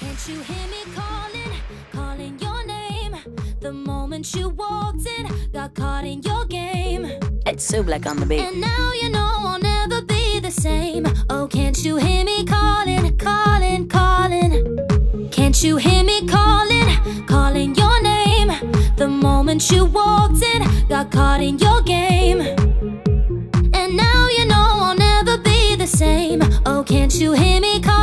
Can't you hear me calling, calling your name? The moment you walked in, got caught in your game. It's sooblik on the beat. And now you know I'll never be the same. Oh, can't you hear me calling, calling, calling? Can't you hear me calling, calling your name? The moment you walked in, got caught in your game. And now you know can't you hear me calling,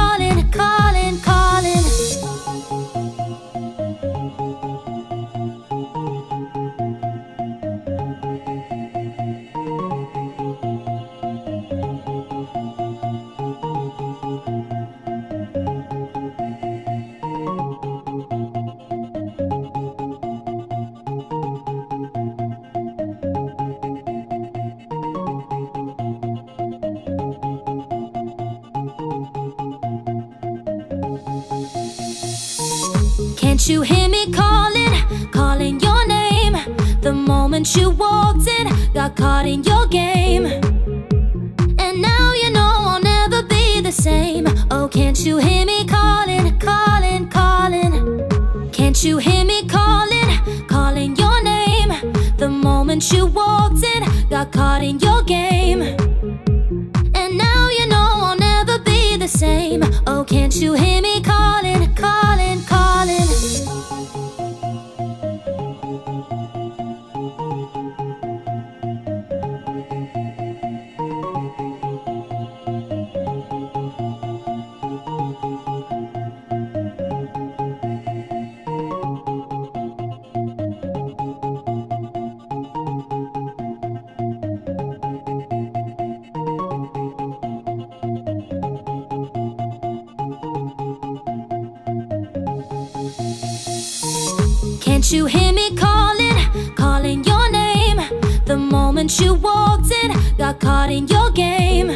Can't you hear me calling, calling your name? The moment you walked in, got caught in your game. And now you know I'll never be the same. Oh, can't you hear me calling, calling, calling? Can't you hear me calling, calling your name? The moment you walked in, got caught in your game. And now you know I'll never be the same. Oh, can't you hear Can't you hear me calling, calling your name? The moment you walked in, got caught in your game.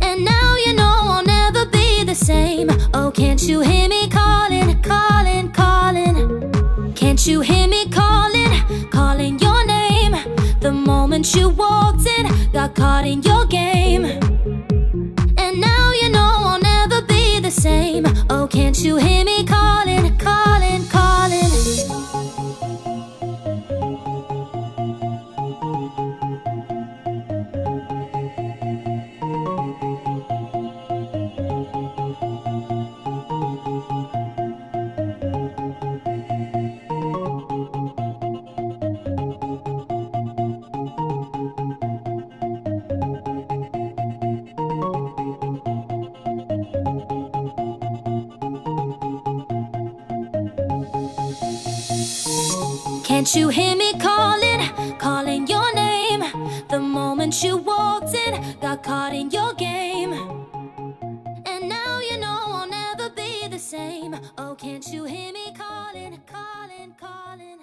And now you know I'll never be the same. Oh, can't you hear me calling, calling, calling? Can't you hear me calling, calling your name? The moment you walked in, got caught in your game. And now you know I'll never be the same. Oh, can't you hear me calling, Can't you hear me calling, calling your name? The moment you walked in, got caught in your game. And now you know I'll never be the same. Oh, can't you hear me calling, calling, calling?